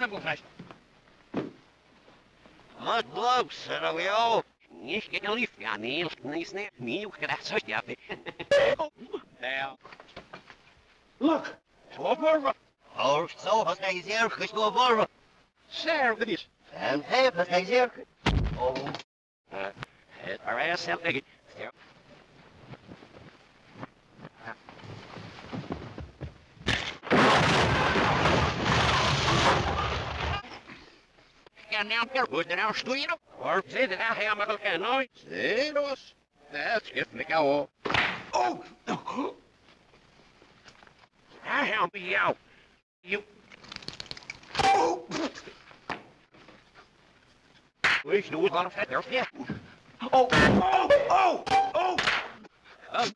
Vrijstaat. Отлоп, сыровьев! Нишки лифт, а нишки Ik сне, миню красо nou Look! Slowborra! Or so has I there, Slowborra! Sir, wat is. En hey, has I there? Oh. Uh, it arrests something. Ja, nou, per goed, nou, sturen. Waar zit het eigenlijk met elkaar nooit? Zeros. Dat geeft me kou. Oh, Daar help ik jou. You. Wees nu eens wat verder. Ja. oh, oh, oh, oh. Dat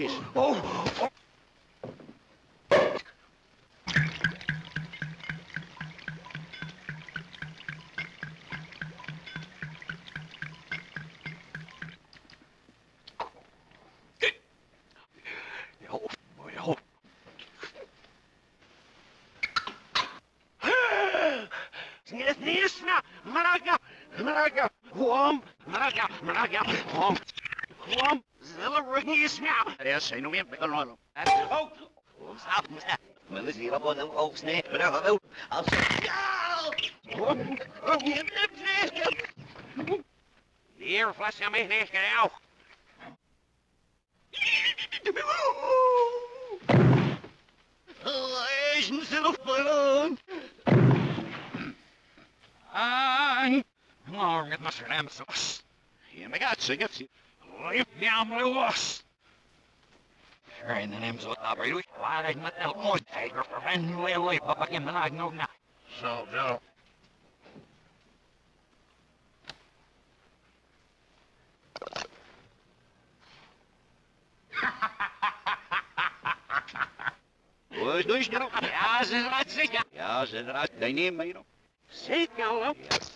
is. Oh, Jo, Krishna, Maraga, Maraga, Om, Maraga, Maraga, Om, Om, Zilla Krishna. Er zijn nog meer belonen. Ook, ons maar we zien op een dat wel, als Om, Om, je hebt Hier. Ah, oh, met mijn scherm zoals. Hier, maar gaat ze, gaat ze. Leef down my was. En dan hem zo daar bij waar ik met el mooi tijger verwen wil ik papa in mijn eigen ook na. Zo, zo. Hoe doe je dat? Ja, ze is eruit zeker. Ja, ze eruit. Die neem mee nog. Zeker, hoor. Ja.